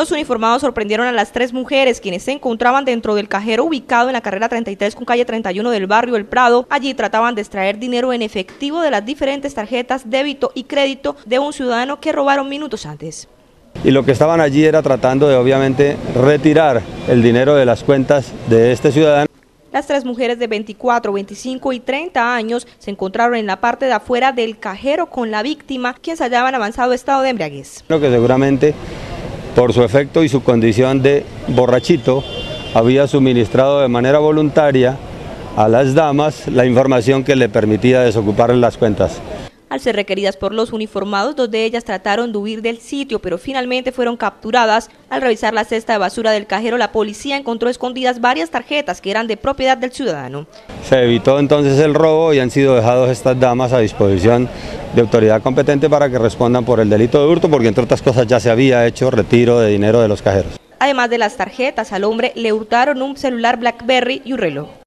Los uniformados sorprendieron a las tres mujeres quienes se encontraban dentro del cajero ubicado en la carrera 33 con calle 31 del barrio El Prado. Allí trataban de extraer dinero en efectivo de las diferentes tarjetas débito y crédito de un ciudadano que robaron minutos antes. Y lo que estaban allí era tratando de obviamente retirar el dinero de las cuentas de este ciudadano. Las tres mujeres de 24, 25 y 30 años se encontraron en la parte de afuera del cajero con la víctima, quien se hallaba en avanzado estado de embriaguez. Lo que seguramente por su efecto y su condición de borrachito, había suministrado de manera voluntaria a las damas la información que le permitía desocupar las cuentas. Al ser requeridas por los uniformados, dos de ellas trataron de huir del sitio, pero finalmente fueron capturadas. Al revisar la cesta de basura del cajero, la policía encontró escondidas varias tarjetas que eran de propiedad del ciudadano. Se evitó entonces el robo y han sido dejados estas damas a disposición de autoridad competente para que respondan por el delito de hurto, porque entre otras cosas ya se había hecho retiro de dinero de los cajeros. Además de las tarjetas, al hombre le hurtaron un celular BlackBerry y un reloj.